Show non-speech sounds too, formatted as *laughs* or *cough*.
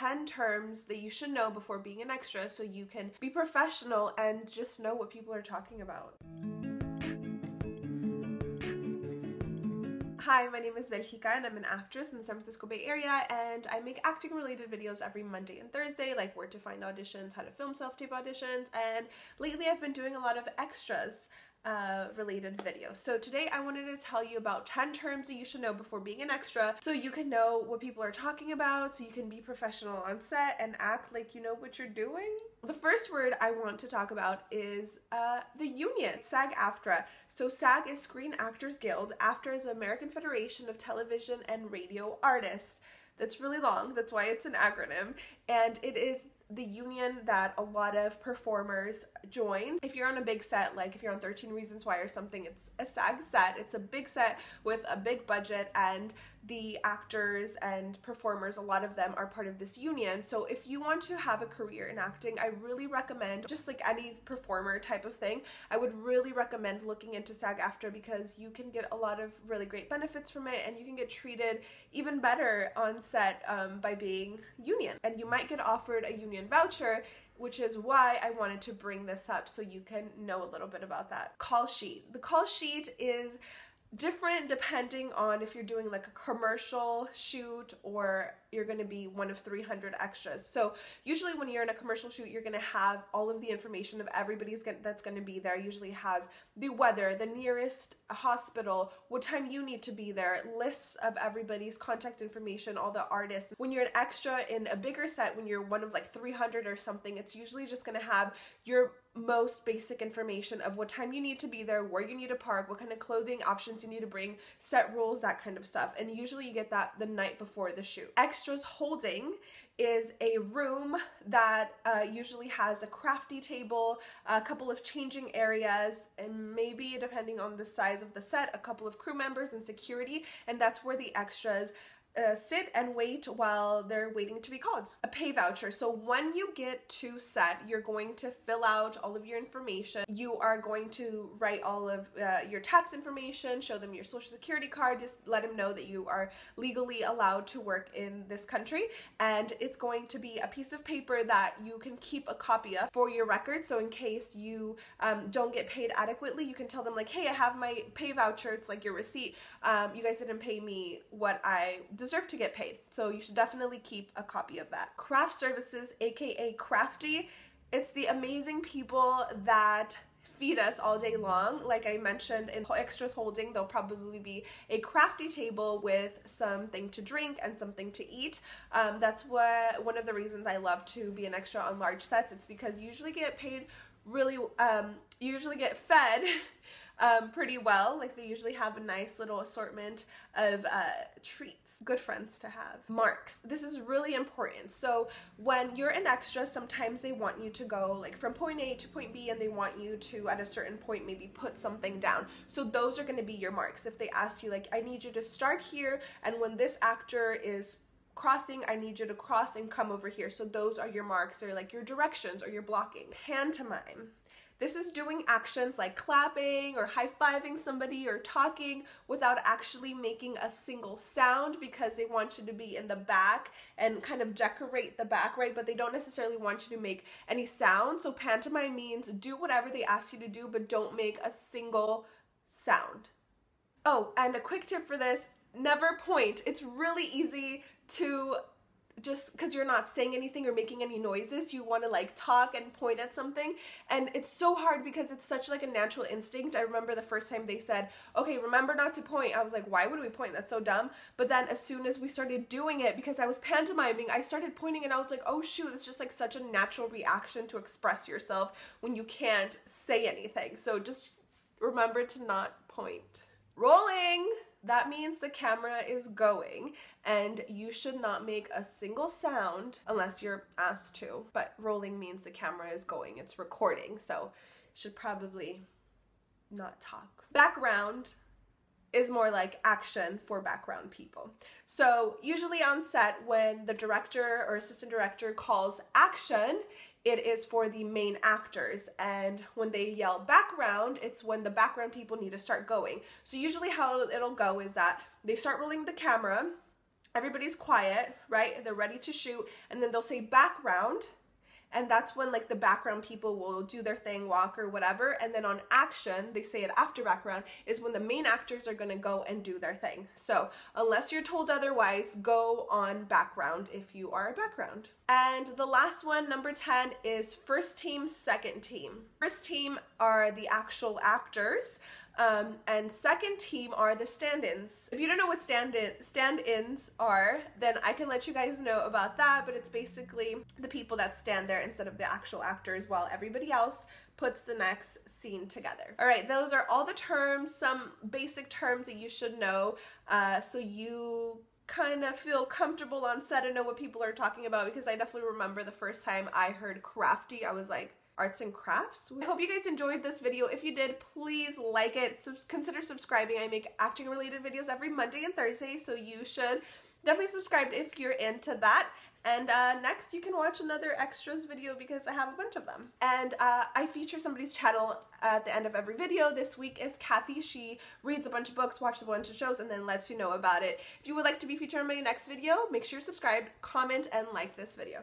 10 terms that you should know before being an extra so you can be professional and just know what people are talking about. Hi, my name is Belgica and I'm an actress in the San Francisco Bay Area and I make acting related videos every Monday and Thursday like where to find auditions, how to film self-tape auditions and lately I've been doing a lot of extras uh, related videos. So today I wanted to tell you about 10 terms that you should know before being an extra so you can know what people are talking about, so you can be professional on set and act like you know what you're doing. The first word I want to talk about is uh, the union, SAG-AFTRA. So SAG is Screen Actors Guild, AFTRA is American Federation of Television and Radio Artists. That's really long, that's why it's an acronym, and it is the union that a lot of performers join. If you're on a big set, like if you're on 13 Reasons Why or something, it's a SAG set. It's a big set with a big budget and the actors and performers, a lot of them are part of this union. So if you want to have a career in acting, I really recommend, just like any performer type of thing, I would really recommend looking into SAG-AFTRA because you can get a lot of really great benefits from it and you can get treated even better on set um, by being union. And you might get offered a union voucher which is why I wanted to bring this up so you can know a little bit about that. Call sheet. The call sheet is different depending on if you're doing like a commercial shoot or you're going to be one of 300 extras. So usually when you're in a commercial shoot, you're going to have all of the information of everybody's gonna, that's going to be there. Usually has the weather, the nearest hospital, what time you need to be there, lists of everybody's contact information, all the artists. When you're an extra in a bigger set, when you're one of like 300 or something, it's usually just going to have your most basic information of what time you need to be there, where you need to park, what kind of clothing options you need to bring, set rules, that kind of stuff. And usually you get that the night before the shoot. Extras holding is a room that uh, usually has a crafty table, a couple of changing areas, and maybe depending on the size of the set, a couple of crew members and security, and that's where the extras uh, sit and wait while they're waiting to be called. A pay voucher. So when you get to set, you're going to fill out all of your information. You are going to write all of uh, your tax information, show them your social security card, just let them know that you are legally allowed to work in this country. And it's going to be a piece of paper that you can keep a copy of for your record. So in case you um, don't get paid adequately, you can tell them like, hey, I have my pay voucher. It's like your receipt. Um, you guys didn't pay me what I deserve to get paid. So you should definitely keep a copy of that. Craft Services, aka Crafty, it's the amazing people that feed us all day long. Like I mentioned in Extras Holding, there'll probably be a crafty table with something to drink and something to eat. Um, that's what one of the reasons I love to be an extra on large sets. It's because you usually get paid really, um, you usually get fed *laughs* um, pretty well. Like they usually have a nice little assortment of uh, treats. Good friends to have. Marks. This is really important. So when you're an extra, sometimes they want you to go like from point A to point B and they want you to at a certain point maybe put something down. So those are going to be your marks. If they ask you like, I need you to start here and when this actor is crossing, I need you to cross and come over here. So those are your marks or like your directions or your blocking. Pantomime. This is doing actions like clapping or high-fiving somebody or talking without actually making a single sound because they want you to be in the back and kind of decorate the back, right? But they don't necessarily want you to make any sound. So pantomime means do whatever they ask you to do, but don't make a single sound. Oh, and a quick tip for this, never point. It's really easy to just because you're not saying anything or making any noises you want to like talk and point at something. And it's so hard because it's such like a natural instinct. I remember the first time they said okay remember not to point. I was like why would we point? That's so dumb. But then as soon as we started doing it because i was pantomiming i started pointing and i was like oh shoot it's just like such a natural reaction to express yourself when you can't say anything. So just remember to not point. Rolling that means the camera is going and you should not make a single sound unless you're asked to. But rolling means the camera is going, it's recording, so should probably not talk. Background is more like action for background people. So usually on set when the director or assistant director calls action, it is for the main actors and when they yell background it's when the background people need to start going so usually how it'll go is that they start rolling the camera everybody's quiet, right? They're ready to shoot, and then they'll say background, and that's when like the background people will do their thing walk or whatever. And then on action they say it after background is when the main actors are going to go and do their thing. So unless you're told otherwise go on background if you are a background. And the last one number 10 is first team second team. First team are the actual actors um, and second team are the stand-ins. If you don't know what stand-in, stand-ins are, then I can let you guys know about that, but it's basically the people that stand there instead of the actual actors while everybody else puts the next scene together. All right, those are all the terms, some basic terms that you should know uh, so you kind of feel comfortable on set and know what people are talking about because I definitely remember the first time I heard crafty, I was like, arts and crafts. I hope you guys enjoyed this video. If you did, please like it. Sub consider subscribing. I make acting related videos every Monday and Thursday, so you should definitely subscribe if you're into that. And uh, next you can watch another extras video because I have a bunch of them. And uh, I feature somebody's channel at the end of every video. This week is Kathy. She reads a bunch of books, watches a bunch of shows, and then lets you know about it. If you would like to be featured in my next video, make sure you're subscribed, comment, and like this video.